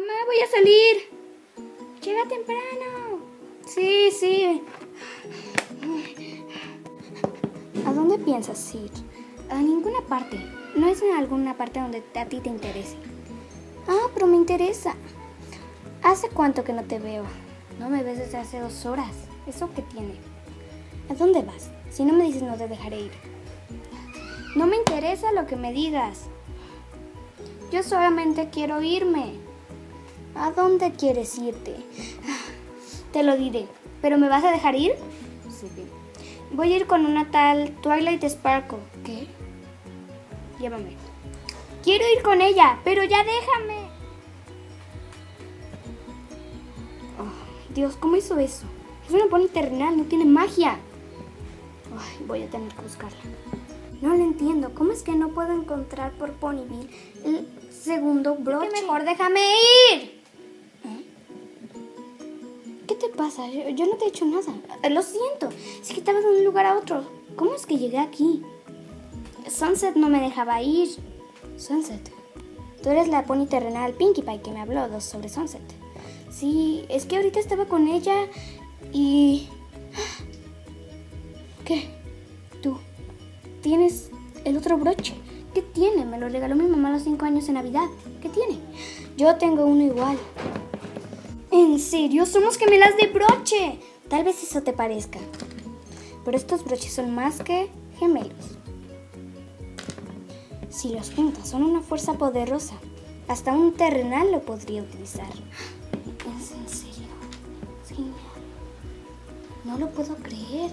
Mamá, voy a salir. Llega temprano. Sí, sí. ¿A dónde piensas ir? A ninguna parte. No es en alguna parte donde a ti te interese. Ah, pero me interesa. ¿Hace cuánto que no te veo? No me ves desde hace dos horas. ¿Eso qué tiene? ¿A dónde vas? Si no me dices no te dejaré ir. No me interesa lo que me digas. Yo solamente quiero irme. ¿A dónde quieres irte? Te lo diré. ¿Pero me vas a dejar ir? Sí. Voy a ir con una tal Twilight Sparkle. ¿Qué? Llévame. Quiero ir con ella, pero ya déjame. Oh, Dios, ¿cómo hizo eso? Es una pony terrenal, no tiene magia. Ay, voy a tener que buscarla. No lo entiendo. ¿Cómo es que no puedo encontrar por Ponyville el segundo broche? mejor déjame ir. Pasa? Yo, yo, no te he hecho nada. Lo siento. Es que estaba de un lugar a otro. ¿Cómo es que llegué aquí? Sunset no me dejaba ir. Sunset. Tú eres la pony terrenal Pinkie Pie que me habló sobre Sunset. Sí, es que ahorita estaba con ella y... ¿Qué? Tú. ¿Tienes el otro broche? ¿Qué tiene? Me lo regaló mi mamá a los 5 años en Navidad. ¿Qué tiene? Yo tengo uno igual. ¿En serio? Somos gemelas de broche. Tal vez eso te parezca. Pero estos broches son más que gemelos. Si los juntas, son una fuerza poderosa. Hasta un terrenal lo podría utilizar. ¿Es en serio? Genial. No lo puedo creer.